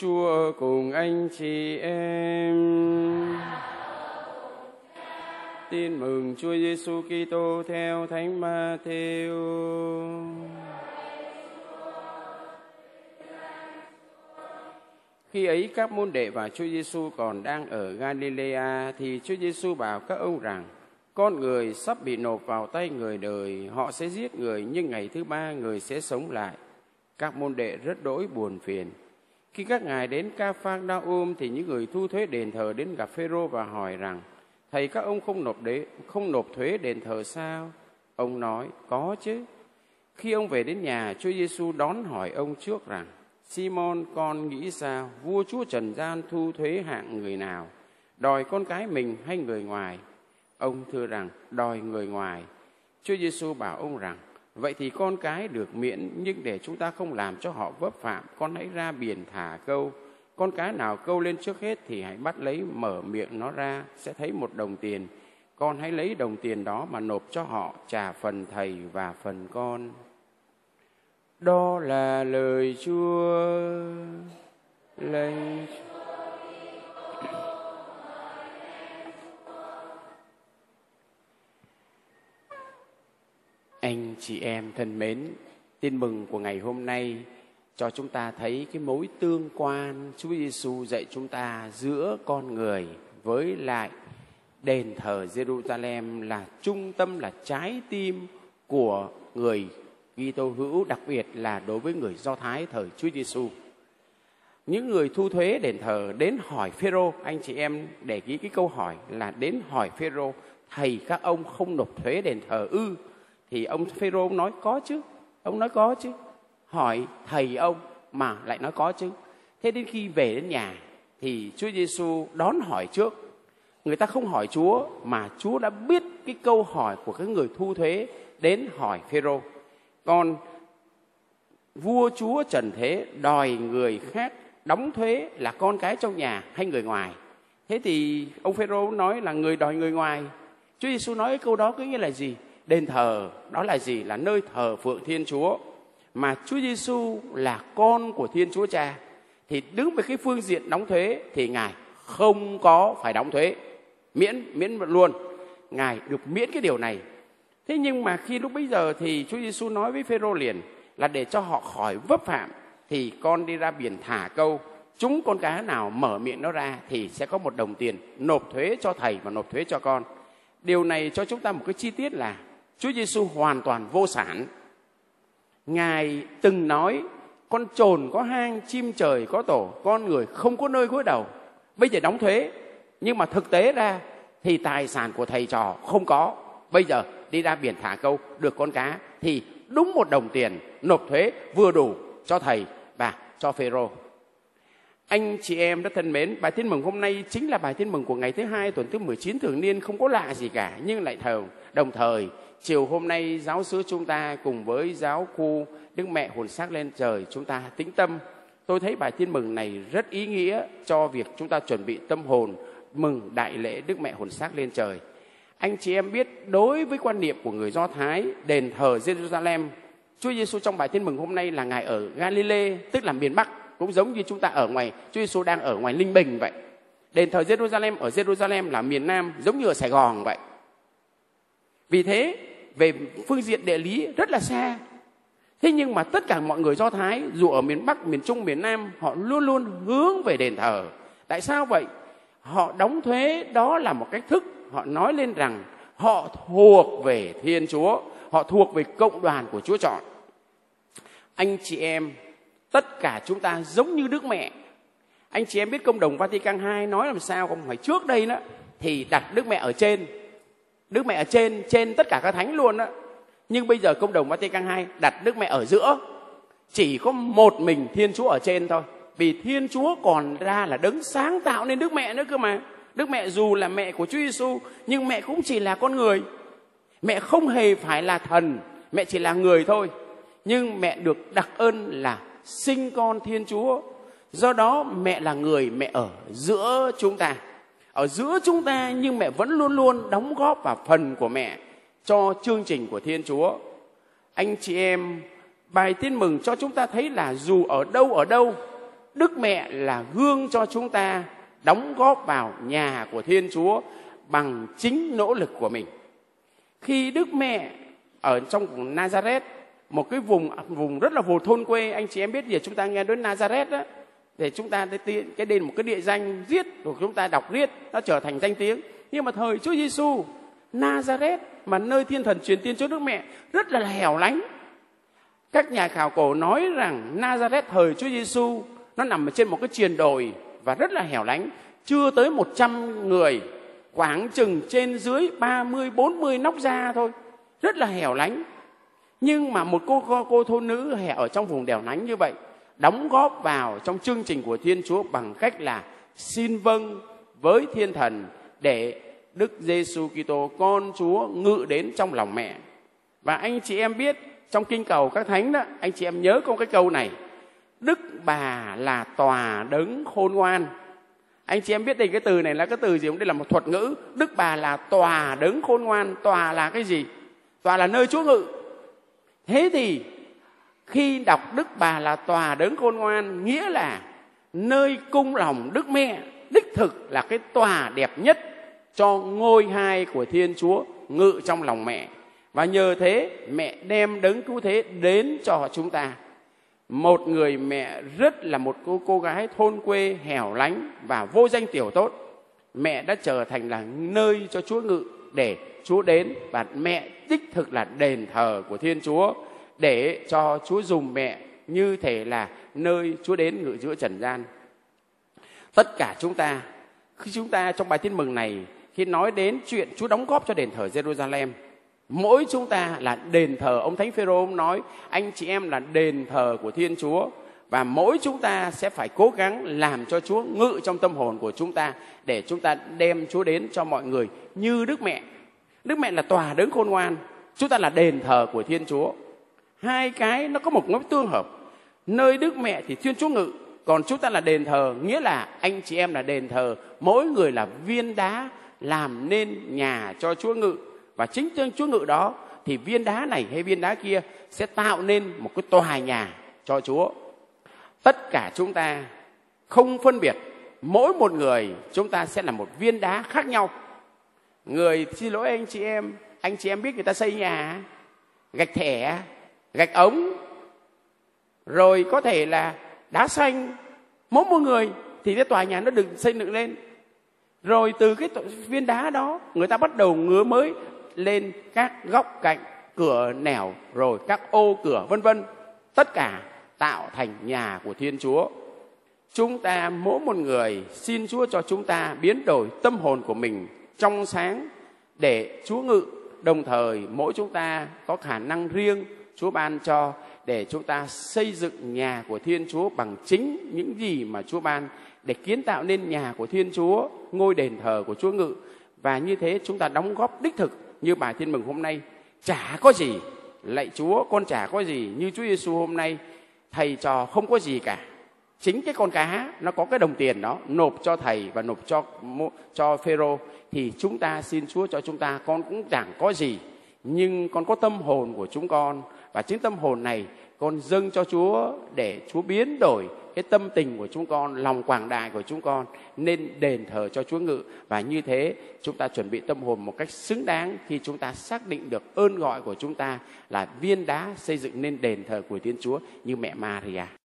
Chúa cùng anh chị em. Tin mừng Chúa Giêsu Kitô theo Thánh Matthew. Khi ấy các môn đệ và Chúa Giêsu còn đang ở Galilea thì Chúa Giêsu bảo các ông rằng: Con người sắp bị nộp vào tay người đời, họ sẽ giết người nhưng ngày thứ ba người sẽ sống lại. Các môn đệ rất đỗi buồn phiền. Khi các ngài đến Ca Phang Đa Ôm thì những người thu thuế đền thờ đến gặp Phêrô và hỏi rằng: Thầy các ông không nộp đế, không nộp thuế đền thờ sao? Ông nói: Có chứ. Khi ông về đến nhà, Chúa Giêsu đón hỏi ông trước rằng: Simon con nghĩ sao? Vua chúa trần gian thu thuế hạng người nào? Đòi con cái mình hay người ngoài? Ông thưa rằng đòi người ngoài. Chúa Giêsu bảo ông rằng Vậy thì con cái được miễn nhưng để chúng ta không làm cho họ vấp phạm, con hãy ra biển thả câu. Con cái nào câu lên trước hết thì hãy bắt lấy mở miệng nó ra sẽ thấy một đồng tiền. Con hãy lấy đồng tiền đó mà nộp cho họ trả phần thầy và phần con. Đó là lời Chúa. Lạy Anh chị em thân mến, tin mừng của ngày hôm nay cho chúng ta thấy cái mối tương quan Chúa Giêsu dạy chúng ta giữa con người với lại đền thờ Jerusalem là trung tâm là trái tim của người Kitô hữu đặc biệt là đối với người Do Thái thời Chúa Giêsu. Những người thu thuế đền thờ đến hỏi Phêrô, anh chị em để ý cái câu hỏi là đến hỏi Phêrô, thầy các ông không nộp thuế đền thờ ư? Thì ông Phêrô ông nói, có chứ, ông nói có chứ. Hỏi thầy ông mà lại nói có chứ. Thế đến khi về đến nhà thì Chúa Giêsu đón hỏi trước. Người ta không hỏi Chúa mà Chúa đã biết cái câu hỏi của cái người thu thuế đến hỏi Phêrô. Còn vua chúa trần thế đòi người khác đóng thuế là con cái trong nhà hay người ngoài? Thế thì ông Phêrô nói là người đòi người ngoài. Chúa Giêsu nói cái câu đó có nghĩa là gì? Đền thờ, đó là gì? Là nơi thờ phượng thiên chúa. Mà chúa giêsu là con của thiên chúa cha. Thì đứng về cái phương diện đóng thuế thì ngài không có phải đóng thuế. Miễn miễn luôn. Ngài được miễn cái điều này. Thế nhưng mà khi lúc bây giờ thì chúa giêsu nói với phêrô liền là để cho họ khỏi vấp phạm, thì con đi ra biển thả câu, chúng con cá nào mở miệng nó ra thì sẽ có một đồng tiền nộp thuế cho thầy và nộp thuế cho con. Điều này cho chúng ta một cái chi tiết là Chúa Giêsu hoàn toàn vô sản. Ngài từng nói con trồn có hang, chim trời có tổ, con người không có nơi gối đầu. Bây giờ đóng thuế, nhưng mà thực tế ra thì tài sản của thầy trò không có. Bây giờ đi ra biển thả câu được con cá thì đúng một đồng tiền nộp thuế vừa đủ cho thầy và cho Phêrô. Anh chị em rất thân mến, bài tin mừng hôm nay chính là bài tin mừng của ngày thứ hai tuần thứ 19 thường niên không có lạ gì cả nhưng lại thờ đồng thời chiều hôm nay, giáo sứ chúng ta cùng với giáo khu Đức Mẹ hồn xác lên trời chúng ta tĩnh tâm. Tôi thấy bài tin mừng này rất ý nghĩa cho việc chúng ta chuẩn bị tâm hồn mừng đại lễ Đức Mẹ hồn xác lên trời. Anh chị em biết, đối với quan niệm của người Do Thái, đền thờ Jerusalem, Chúa Giêsu trong bài tin mừng hôm nay là ngài ở Galilee, tức là miền Bắc, cũng giống như chúng ta ở ngoài, Chúa Giêsu đang ở ngoài Linh Bình vậy. Đền thờ Jerusalem ở Jerusalem là miền Nam, giống như ở Sài Gòn vậy. Vì thế về phương diện địa lý rất là xa. Thế nhưng mà tất cả mọi người do thái, dù ở miền bắc, miền trung, miền nam, họ luôn luôn hướng về đền thờ. Tại sao vậy? Họ đóng thuế, đó là một cách thức. Họ nói lên rằng họ thuộc về thiên chúa, họ thuộc về cộng đoàn của chúa chọn. Anh chị em, tất cả chúng ta giống như đức mẹ. Anh chị em biết công đồng Vatican II nói làm sao không? Phải trước đây đó, thì đặt Đức Mẹ ở trên. Đức Mẹ ở trên, trên tất cả các thánh luôn đó. Nhưng bây giờ công đồng Vatican II đặt Đức Mẹ ở giữa. Chỉ có một mình Thiên Chúa ở trên thôi. Vì Thiên Chúa còn ra là đấng sáng tạo nên Đức Mẹ nữa cơ mà. Đức Mẹ dù là mẹ của Chúa Giêsu nhưng mẹ cũng chỉ là con người. Mẹ không hề phải là thần, mẹ chỉ là người thôi. Nhưng mẹ được đặc ơn là sinh con Thiên Chúa. Do đó mẹ là người, mẹ ở giữa chúng ta ở giữa chúng ta nhưng mẹ vẫn luôn luôn đóng góp vào phần của mẹ cho chương trình của Thiên Chúa. Anh chị em, bài tin mừng cho chúng ta thấy là dù ở đâu ở đâu Đức Mẹ là gương cho chúng ta đóng góp vào nhà của Thiên Chúa bằng chính nỗ lực của mình. Khi Đức Mẹ ở trong vùng Nazareth, một cái vùng vùng rất là vùng thôn quê, anh chị em biết gì chúng ta nghe đến Nazareth đó, để chúng ta cái đền một cái địa danh riết của chúng ta đọc riết nó trở thành danh tiếng. Nhưng mà thời Chúa Giêsu Nazareth mà nơi thiên thần truyền tiên cho Đức Mẹ rất là hẻo lánh. Các nhà khảo cổ nói rằng Nazareth thời Chúa Giêsu nó nằm ở trên một cái triền đồi và rất là hẻo lánh, chưa tới 100 người, khoảng chừng trên dưới 30 40 nóc ra thôi, rất là hẻo lánh. Nhưng mà một cô cô, cô thôn nữ hẻo ở trong vùng đèo lánh như vậy, đóng góp vào trong chương trình của Thiên Chúa bằng cách là xin vâng với thiên thần để Đức Giêsu Kitô con Chúa ngự đến trong lòng mẹ. Và anh chị em biết trong kinh cầu các thánh đó, anh chị em nhớ có cái câu này. Đức bà là tòa đấng khôn ngoan. Anh chị em biết đây cái từ này là cái từ gì không? Đây là một thuật ngữ. Đức bà là tòa đấng khôn ngoan. Tòa là cái gì? Tòa là nơi Chúa ngự. Thế thì khi đọc Đức bà là tòa đấng khôn ngoan, nghĩa là nơi cung lòng Đức Mẹ, đích thực là cái tòa đẹp nhất cho ngôi hai của Thiên Chúa ngự trong lòng mẹ. Và nhờ thế, mẹ đem đấng cứu thế đến cho chúng ta. Một người mẹ rất là một cô cô gái thôn quê hẻo lánh và vô danh tiểu tốt. Mẹ đã trở thành là nơi cho Chúa ngự để Chúa đến và mẹ đích thực là đền thờ của Thiên Chúa để cho Chúa dùng mẹ như thể là nơi Chúa đến ngự giữa trần gian. Tất cả chúng ta, khi chúng ta trong bài tin mừng này, khi nói đến chuyện Chúa đóng góp cho đền thờ Jerusalem, mỗi chúng ta là đền thờ. Ông thánh phêrô ông nói, anh chị em là đền thờ của thiên chúa. Và mỗi chúng ta sẽ phải cố gắng làm cho chúa ngự trong tâm hồn của chúng ta để chúng ta đem chúa đến cho mọi người như đức mẹ. Đức mẹ là tòa đấng khôn ngoan, chúng ta là đền thờ của thiên chúa hai cái nó có một mối tương hợp. Nơi đức mẹ thì thiên chúa ngự, còn chúng ta là đền thờ, nghĩa là anh chị em là đền thờ. Mỗi người là viên đá làm nên nhà cho chúa ngự. Và chính thiên chúa ngự đó thì viên đá này hay viên đá kia sẽ tạo nên một cái tòa nhà cho chúa. Tất cả chúng ta không phân biệt. Mỗi một người chúng ta sẽ là một viên đá khác nhau. Người xin lỗi anh chị em, anh chị em biết người ta xây nhà, gạch thẻ gạch ống, rồi có thể là đá xanh. Mỗi một người thì cái tòa nhà nó được xây dựng lên. Rồi từ cái viên đá đó, người ta bắt đầu ngứa mới lên các góc cạnh cửa nẻo, rồi các ô cửa, vân vân. Tất cả tạo thành nhà của thiên chúa. Chúng ta, mỗi một người xin chúa cho chúng ta biến đổi tâm hồn của mình trong sáng để chúa ngự. Đồng thời, mỗi chúng ta có khả năng riêng chúa ban cho để chúng ta xây dựng nhà của thiên chúa bằng chính những gì mà chúa ban để kiến tạo nên nhà của thiên chúa, ngôi đền thờ của chúa ngự. Và như thế chúng ta đóng góp đích thực như bài thiên mừng hôm nay. Chả có gì, lạy Chúa, con chả có gì như Chúa Giêsu hôm nay. Thầy trò không có gì cả. Chính cái con cá, nó có cái đồng tiền đó, nộp cho thầy và nộp cho cho Phêrô. Thì chúng ta xin Chúa cho chúng ta, con cũng chẳng có gì nhưng con có tâm hồn của chúng con và chính tâm hồn này con dâng cho Chúa để Chúa biến đổi cái tâm tình của chúng con, lòng quảng đại của chúng con nên đền thờ cho Chúa ngự và như thế chúng ta chuẩn bị tâm hồn một cách xứng đáng khi chúng ta xác định được ơn gọi của chúng ta là viên đá xây dựng nên đền thờ của Thiên Chúa như mẹ Maria.